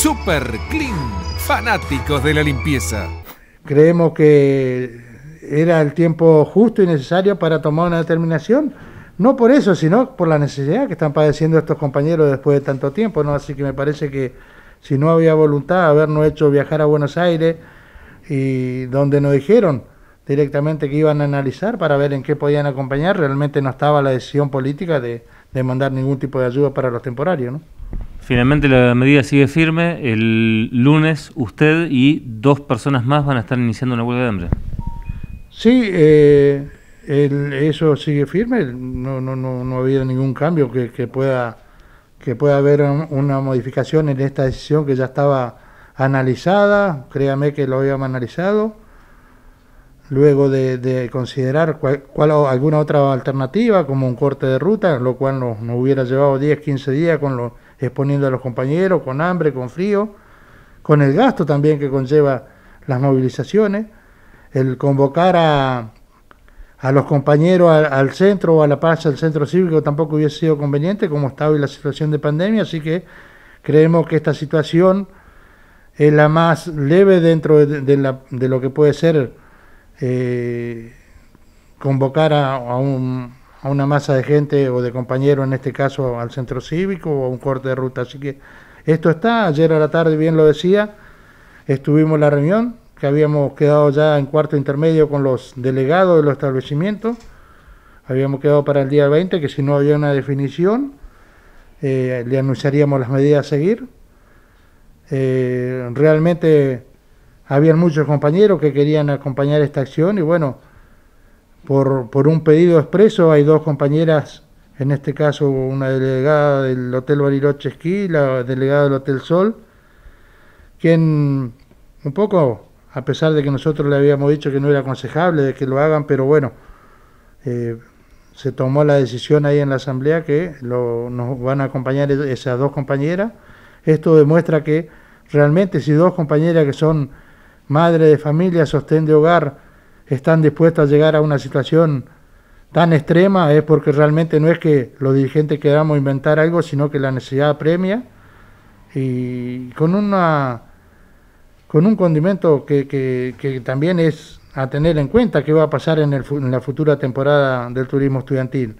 Super Clean, fanáticos de la limpieza. Creemos que era el tiempo justo y necesario para tomar una determinación. No por eso, sino por la necesidad que están padeciendo estos compañeros después de tanto tiempo, ¿no? Así que me parece que si no había voluntad habernos hecho viajar a Buenos Aires y donde nos dijeron directamente que iban a analizar para ver en qué podían acompañar, realmente no estaba la decisión política de, de mandar ningún tipo de ayuda para los temporarios, ¿no? Finalmente la medida sigue firme. El lunes usted y dos personas más van a estar iniciando una huelga de hambre. Sí, eh, eso sigue firme. No, no, no, no ha habido ningún cambio que, que, pueda que pueda haber una modificación en esta decisión que ya estaba analizada. Créame que lo habíamos analizado. Luego de, considerar cuál, alguna otra alternativa, como un corte de ruta, lo cual nos, nos hubiera llevado 10, 15 días con los exponiendo a los compañeros con hambre, con frío, con el gasto también que conlleva las movilizaciones, el convocar a, a los compañeros al, centro o a la paz al centro cívico tampoco hubiese sido conveniente como estaba hoy la situación de pandemia, así que creemos que esta situación es la más leve dentro de, la, de lo que puede ser eh, convocar a, a, un, a una masa de gente o de compañeros, en este caso al centro cívico o a un corte de ruta. Así que esto está, ayer a la tarde bien lo decía, estuvimos en la reunión, que habíamos quedado ya en cuarto intermedio con los delegados de los establecimientos, habíamos quedado para el día 20, que si no había una definición, eh, le anunciaríamos las medidas a seguir. Eh, realmente habían muchos compañeros que querían acompañar esta acción y bueno, por, por un pedido expreso. Hay dos compañeras, en este caso una delegada del Hotel Bariloche Esquí, la delegada del Hotel Sol, quien un poco, a pesar de que nosotros le habíamos dicho que no era aconsejable de que lo hagan, pero bueno, eh, se tomó la decisión ahí en la asamblea que nos van a acompañar esas dos compañeras. Esto demuestra que realmente si dos compañeras que son madre de familia, sostén de hogar, están dispuestos a llegar a una situación tan extrema es porque realmente no es que los dirigentes queramos inventar algo, sino que la necesidad premia y con una con un condimento que, que, también es a tener en cuenta qué va a pasar en, el, en la futura temporada del turismo estudiantil.